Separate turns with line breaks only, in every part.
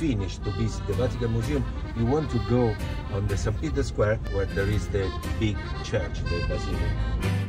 when you finish to visit the Vatican Museum, you want to go on the St. Peter Square where there is the big church, the basilica.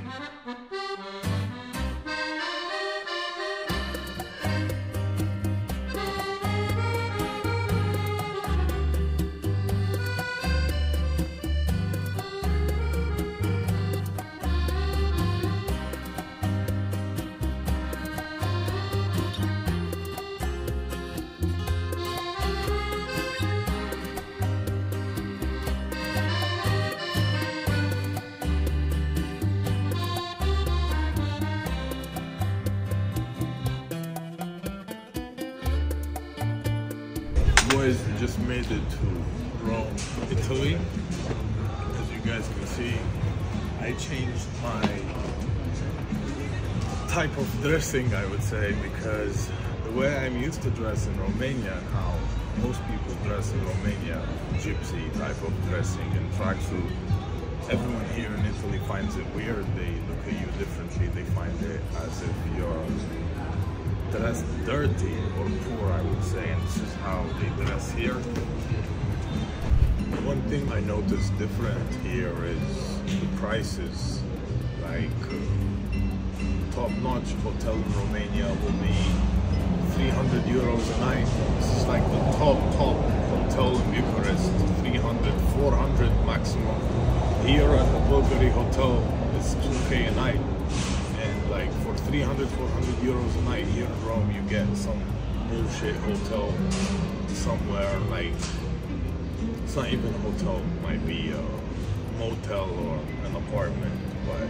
Changed my type of dressing, I would say, because the way I'm used to dress in Romania and how most people dress in Romania, gypsy type of dressing and tracksuit, everyone here in Italy finds it weird. They look at you differently. They find it as if you're dressed dirty or poor, I would say, and this is how they dress here. One thing I noticed different here is the prices. Like uh, top-notch hotel in Romania will be 300 euros a night. This is like the top top hotel in Bucharest, 300, 400 maximum. Here at the Bulgari Hotel, it's 2k a night And like for 300 400 euros a night here in rome you get some bullshit hotel somewhere like it's not even a hotel it might be a motel or an apartment but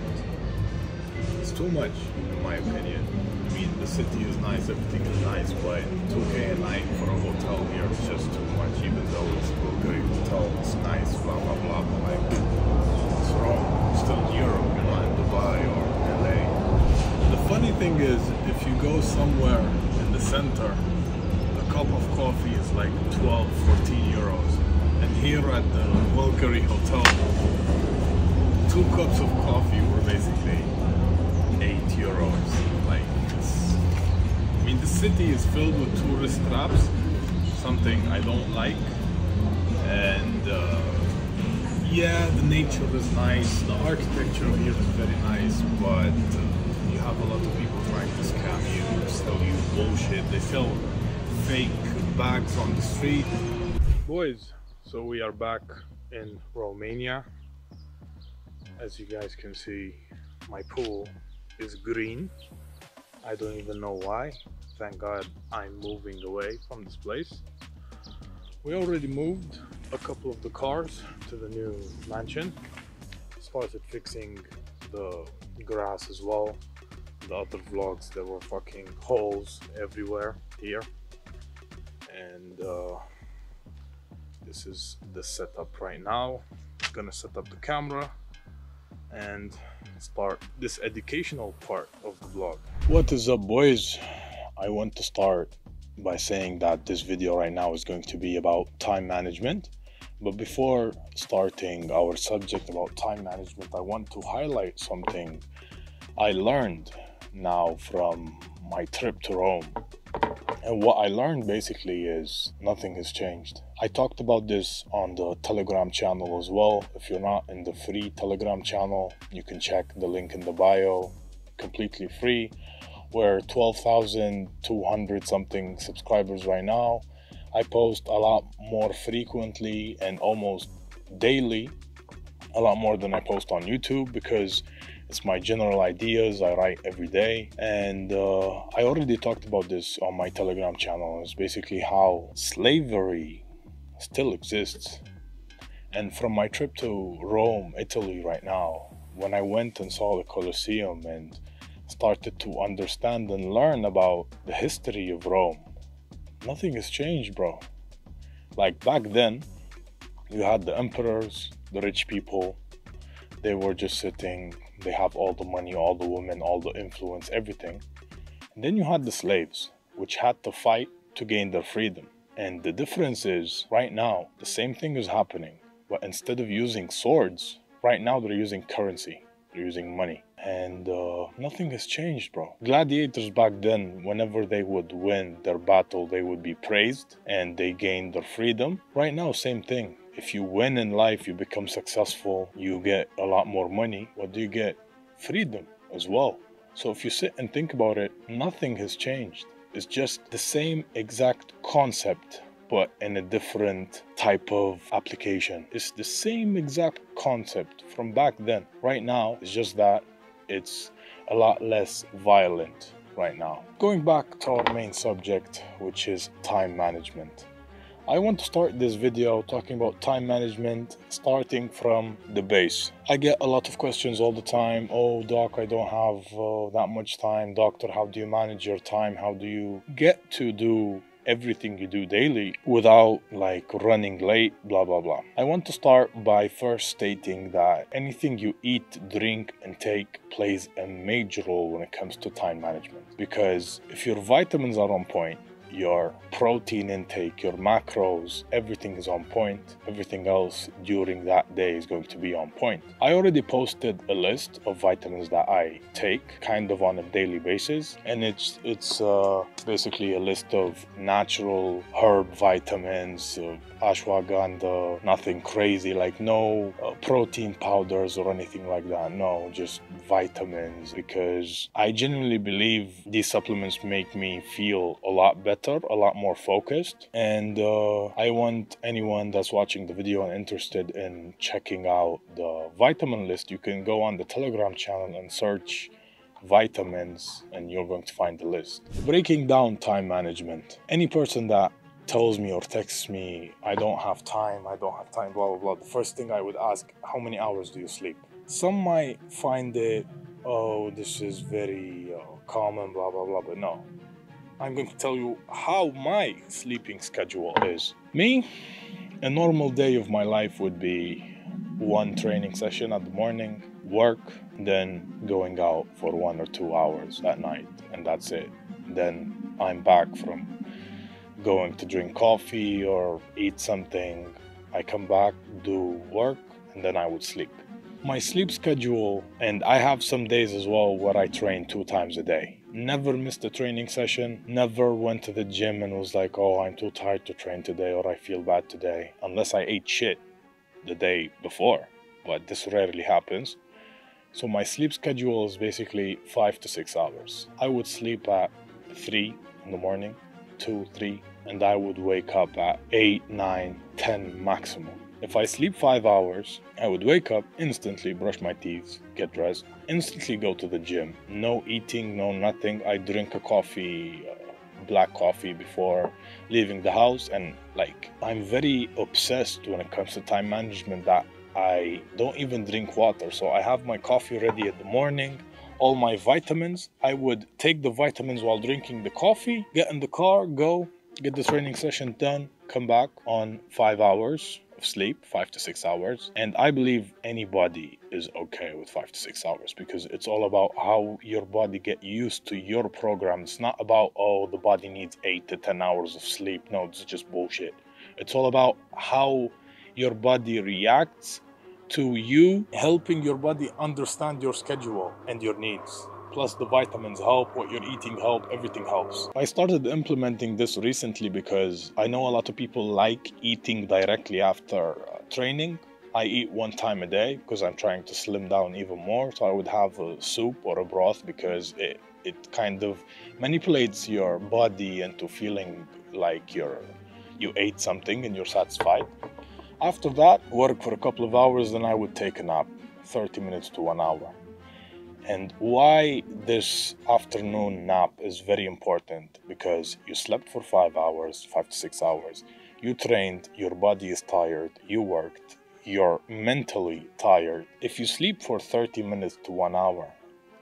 it's too much in my opinion. I mean the city is nice everything is nice but 2k a night for a hotel here is just too much even though it's a Bulgari hotel it's nice blah blah blah but like it's rome still in europe you're not in dubai or la the funny thing is, if you go somewhere in the center, a cup of coffee is like 12, 14 euros. And here at the Bulgari Hotel, two cups of coffee were basically 8 euros. Like, I mean, the city is filled with tourist traps, something I don't like. And uh, yeah, the nature is nice, the architecture here is very nice, but uh, have a lot of people trying to scam you, sell you bullshit. They sell fake bags on the street. Boys, so we are back in Romania. As you guys can see, my pool is green. I don't even know why. Thank God I'm moving away from this place. We already moved a couple of the cars to the new mansion. Started fixing the grass as well the other vlogs there were fucking holes everywhere here and uh, this is the setup right now. I'm gonna set up the camera and start this educational part of the vlog. What is up boys? I want to start by saying that this video right now is going to be about time management. But before starting our subject about time management I want to highlight something I learned now from my trip to Rome. And what I learned basically is nothing has changed. I talked about this on the Telegram channel as well. If you're not in the free Telegram channel, you can check the link in the bio, completely free. We're 12,200 something subscribers right now. I post a lot more frequently and almost daily, a lot more than I post on YouTube because it's my general ideas I write every day. And uh, I already talked about this on my Telegram channel. It's basically how slavery still exists. And from my trip to Rome, Italy, right now, when I went and saw the Colosseum and started to understand and learn about the history of Rome, nothing has changed, bro. Like back then, you had the emperors, the rich people, they were just sitting they have all the money, all the women, all the influence, everything. And then you had the slaves, which had to fight to gain their freedom. And the difference is, right now, the same thing is happening. But instead of using swords, right now they're using currency, they're using money. and uh, nothing has changed, bro. Gladiators back then, whenever they would win their battle, they would be praised and they gained their freedom. Right now, same thing. If you win in life, you become successful, you get a lot more money. What do you get? Freedom as well. So if you sit and think about it, nothing has changed. It's just the same exact concept but in a different type of application. It's the same exact concept from back then. Right now, it's just that it's a lot less violent right now. Going back to our main subject, which is time management. I want to start this video talking about time management starting from the base. I get a lot of questions all the time. Oh, doc, I don't have uh, that much time. Doctor, how do you manage your time? How do you get to do everything you do daily without like running late, blah, blah, blah. I want to start by first stating that anything you eat, drink, and take plays a major role when it comes to time management. Because if your vitamins are on point, your protein intake, your macros, everything is on point. Everything else during that day is going to be on point. I already posted a list of vitamins that I take kind of on a daily basis and it's it's uh, basically a list of natural herb vitamins, uh, ashwagandha, nothing crazy like no uh, protein powders or anything like that. No, just vitamins because I genuinely believe these supplements make me feel a lot better a lot more focused. And uh, I want anyone that's watching the video and interested in checking out the vitamin list, you can go on the Telegram channel and search vitamins and you're going to find the list. Breaking down time management. Any person that tells me or texts me, I don't have time, I don't have time, blah, blah, blah, the first thing I would ask, how many hours do you sleep? Some might find it, oh, this is very uh, common, blah, blah, blah, but no. I'm going to tell you how my sleeping schedule is. Me, a normal day of my life would be one training session at the morning, work, then going out for one or two hours at night, and that's it. Then I'm back from going to drink coffee or eat something. I come back, do work, and then I would sleep. My sleep schedule, and I have some days as well where I train two times a day never missed a training session, never went to the gym and was like, oh, I'm too tired to train today or I feel bad today, unless I ate shit the day before. But this rarely happens. So my sleep schedule is basically five to six hours. I would sleep at three in the morning, two, three, and I would wake up at eight, nine, ten maximum. If I sleep 5 hours, I would wake up, instantly brush my teeth, get dressed, instantly go to the gym. No eating, no nothing. I drink a coffee, uh, black coffee before leaving the house and like I'm very obsessed when it comes to time management that I don't even drink water. So I have my coffee ready in the morning, all my vitamins. I would take the vitamins while drinking the coffee, get in the car, go, get the training session done, come back on 5 hours of sleep, five to six hours. And I believe anybody is okay with five to six hours because it's all about how your body get used to your program. It's not about, oh, the body needs eight to 10 hours of sleep. No, it's just bullshit. It's all about how your body reacts to you helping your body understand your schedule and your needs plus the vitamins help, what you're eating help, everything helps. I started implementing this recently because I know a lot of people like eating directly after uh, training. I eat one time a day because I'm trying to slim down even more. So I would have a soup or a broth because it, it kind of manipulates your body into feeling like you're you ate something and you're satisfied. After that, work for a couple of hours, then I would take a nap, 30 minutes to one hour. And why this afternoon nap is very important because you slept for five hours, five to six hours. You trained, your body is tired, you worked, you're mentally tired. If you sleep for 30 minutes to one hour,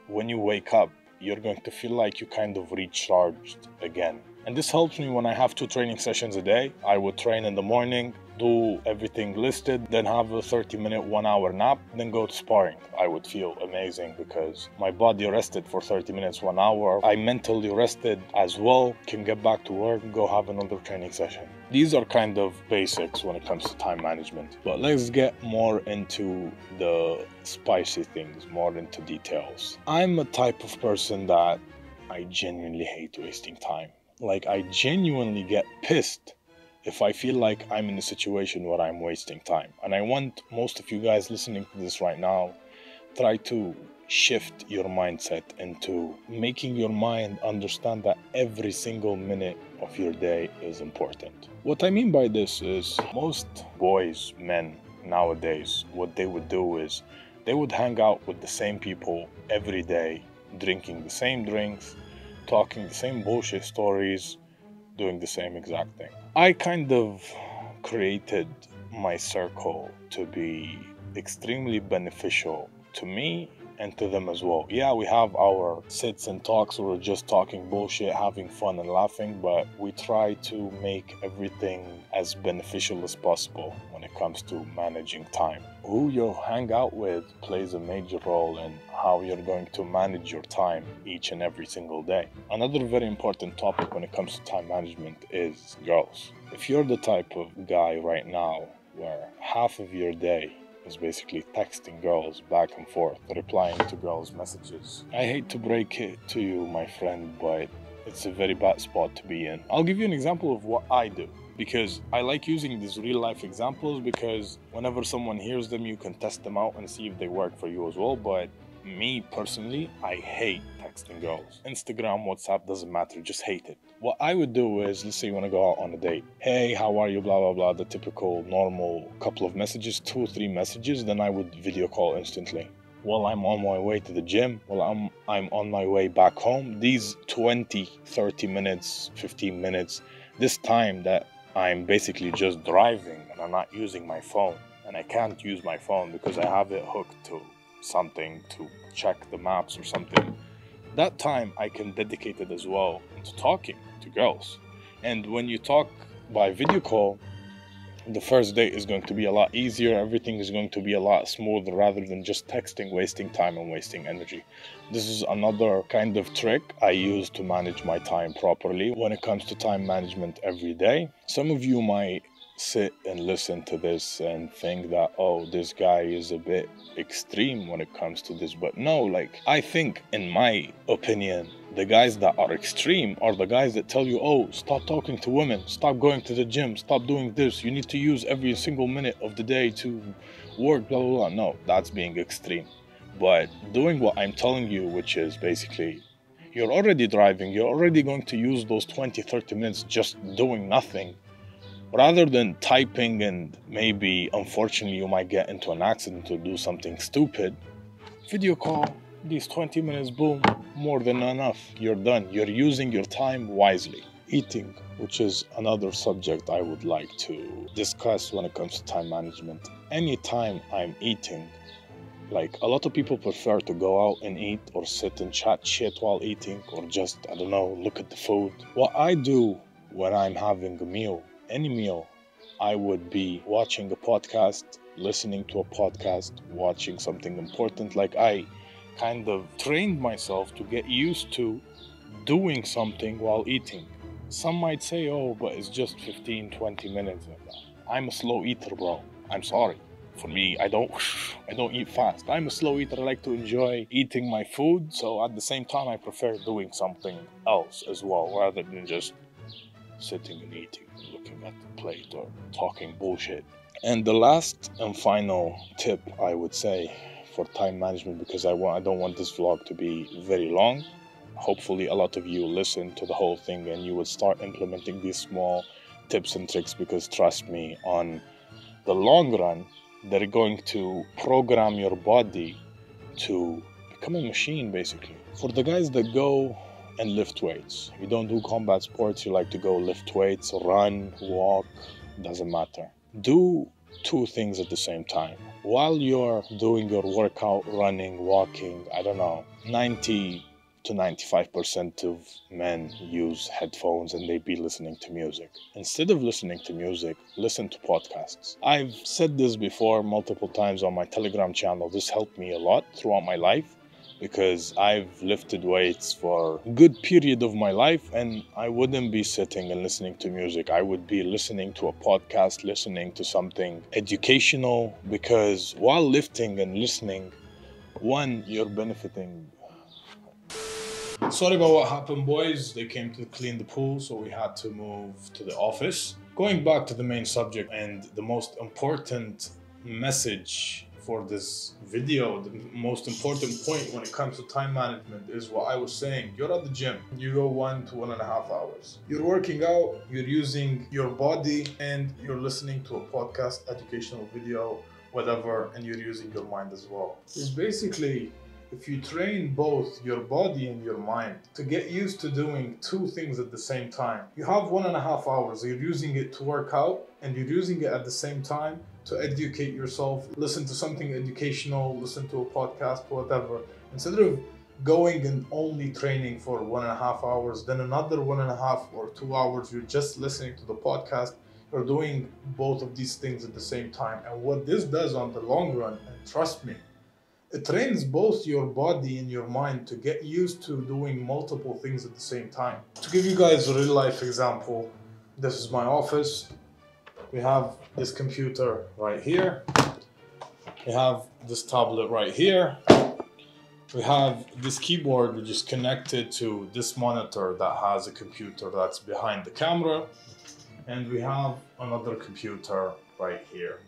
when you wake up, you're going to feel like you kind of recharged again. And this helps me when I have two training sessions a day. I would train in the morning, do everything listed, then have a 30 minute, one hour nap, then go to sparring. I would feel amazing because my body rested for 30 minutes, one hour. I mentally rested as well, can get back to work, go have another training session. These are kind of basics when it comes to time management. But let's get more into the spicy things, more into details. I'm a type of person that I genuinely hate wasting time. Like, I genuinely get pissed if I feel like I'm in a situation where I'm wasting time. And I want most of you guys listening to this right now, try to shift your mindset into making your mind understand that every single minute of your day is important. What I mean by this is most boys, men nowadays, what they would do is they would hang out with the same people every day, drinking the same drinks, talking the same bullshit stories, doing the same exact thing. I kind of created my circle to be extremely beneficial to me and to them as well. Yeah, we have our sits and talks where we're just talking bullshit, having fun and laughing, but we try to make everything as beneficial as possible it comes to managing time. Who you hang out with plays a major role in how you're going to manage your time each and every single day. Another very important topic when it comes to time management is girls. If you're the type of guy right now where half of your day is basically texting girls back and forth, replying to girls' messages. I hate to break it to you, my friend, but it's a very bad spot to be in. I'll give you an example of what I do because I like using these real life examples because whenever someone hears them, you can test them out and see if they work for you as well. But me personally, I hate texting girls. Instagram, WhatsApp, doesn't matter, just hate it. What I would do is, let's say you want to go out on a date. Hey, how are you? Blah, blah, blah. The typical normal couple of messages, two or three messages. Then I would video call instantly. While I'm on my way to the gym, while I'm, I'm on my way back home, these 20, 30 minutes, 15 minutes, this time that I'm basically just driving and I'm not using my phone. And I can't use my phone because I have it hooked to something to check the maps or something. That time I can dedicate it as well to talking to girls. And when you talk by video call, the first date is going to be a lot easier. Everything is going to be a lot smoother rather than just texting, wasting time and wasting energy. This is another kind of trick I use to manage my time properly when it comes to time management every day. Some of you might sit and listen to this and think that oh this guy is a bit extreme when it comes to this but no like i think in my opinion the guys that are extreme are the guys that tell you oh stop talking to women. Stop going to the gym. Stop doing this. You need to use every single minute of the day to work blah blah blah. No that's being extreme. But doing what i'm telling you which is basically you're already driving. You're already going to use those 20 30 minutes just doing nothing. Rather than typing and maybe unfortunately you might get into an accident or do something stupid video call these 20 minutes boom more than enough. You're done. You're using your time wisely. Eating which is another subject i would like to discuss when it comes to time management. Anytime i'm eating like a lot of people prefer to go out and eat or sit and chat shit while eating or just i don't know look at the food. What i do when i'm having a meal any meal, I would be watching a podcast, listening to a podcast, watching something important. Like I kind of trained myself to get used to doing something while eating. Some might say, oh, but it's just 15, 20 minutes. I'm a slow eater, bro. I'm sorry. For me, I don't I don't eat fast. I'm a slow eater. I like to enjoy eating my food. So at the same time I prefer doing something else as well rather than just sitting and eating looking at the plate or talking bullshit. And the last and final tip I would say for time management because I want I don't want this vlog to be very long. Hopefully a lot of you listen to the whole thing and you would start implementing these small tips and tricks because trust me on the long run they're going to program your body to become a machine basically. For the guys that go and lift weights. You don't do combat sports, you like to go lift weights, run, walk, doesn't matter. Do two things at the same time. While you're doing your workout, running, walking, I don't know, 90 to 95% of men use headphones and they be listening to music. Instead of listening to music, listen to podcasts. I've said this before multiple times on my Telegram channel. This helped me a lot throughout my life because I've lifted weights for a good period of my life and I wouldn't be sitting and listening to music. I would be listening to a podcast, listening to something educational because while lifting and listening, one, you're benefiting. Sorry about what happened, boys. They came to clean the pool, so we had to move to the office. Going back to the main subject and the most important message for this video, the most important point when it comes to time management is what I was saying. You're at the gym, you go one to one and a half hours. You're working out, you're using your body, and you're listening to a podcast, educational video, whatever, and you're using your mind as well. It's basically if you train both your body and your mind to get used to doing two things at the same time, you have one and a half hours. You're using it to work out and you're using it at the same time to educate yourself, listen to something educational, listen to a podcast, whatever. Instead of going and only training for one and a half hours, then another one and a half or two hours, you're just listening to the podcast. You're doing both of these things at the same time. And what this does on the long run, and trust me, it trains both your body and your mind to get used to doing multiple things at the same time. To give you guys a real life example, this is my office. We have this computer right here. We have this tablet right here. We have this keyboard which is connected to this monitor that has a computer that's behind the camera. And we have another computer right here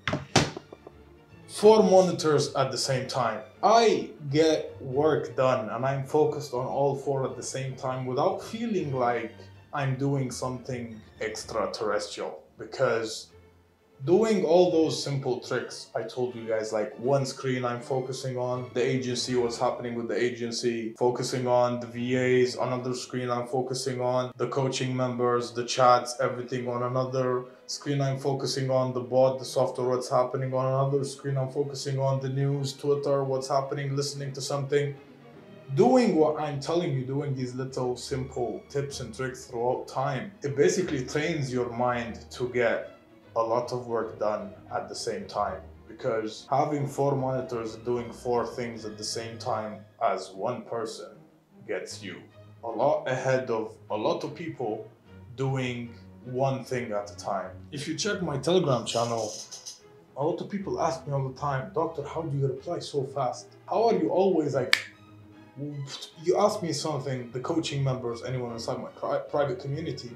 four monitors at the same time. I get work done and I'm focused on all four at the same time without feeling like I'm doing something extraterrestrial because doing all those simple tricks i told you guys like one screen i'm focusing on the agency what's happening with the agency focusing on the vas another screen i'm focusing on the coaching members the chats everything on another screen i'm focusing on the bot the software what's happening on another screen i'm focusing on the news twitter what's happening listening to something. Doing what I'm telling you, doing these little simple tips and tricks throughout time, it basically trains your mind to get a lot of work done at the same time because having four monitors doing four things at the same time as one person gets you a lot ahead of a lot of people doing one thing at a time. If you check my Telegram channel, a lot of people ask me all the time, Doctor, how do you reply so fast? How are you always like, you ask me something, the coaching members, anyone inside my pri- private community,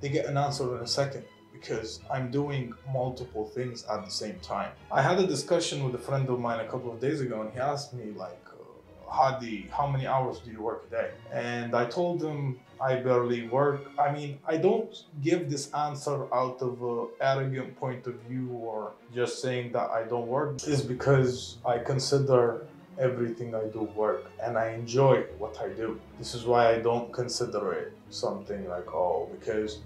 they get an answer in a second because I'm doing multiple things at the same time. I had a discussion with a friend of mine a couple of days ago and he asked me like, uh, Hadi, how many hours do you work a day? And I told him I barely work. I mean, I don't give this answer out of an arrogant point of view or just saying that I don't work. Is because I consider everything I do work and I enjoy what I do. This is why I don't consider it something like, oh, because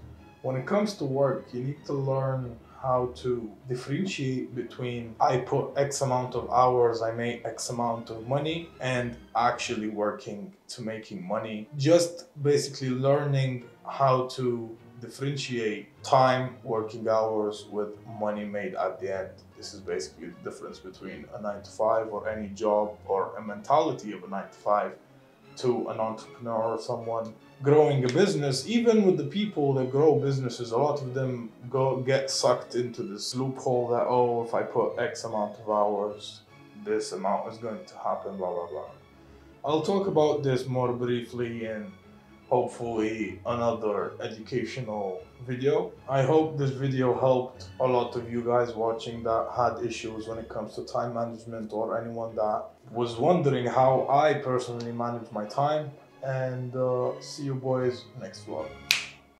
when it comes to work, you need to learn how to differentiate between I put X amount of hours, I make X amount of money, and actually working to making money. Just basically learning how to differentiate time, working hours with money made at the end. This is basically the difference between a 9 to 5 or any job or a mentality of a 9 to 5 to an entrepreneur or someone growing a business, even with the people that grow businesses, a lot of them go get sucked into this loophole that oh, if I put X amount of hours, this amount is going to happen, blah blah blah. I'll talk about this more briefly in hopefully another educational video. I hope this video helped a lot of you guys watching that had issues when it comes to time management or anyone that was wondering how I personally manage my time and uh, see you boys next vlog.